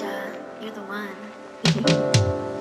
You're the one.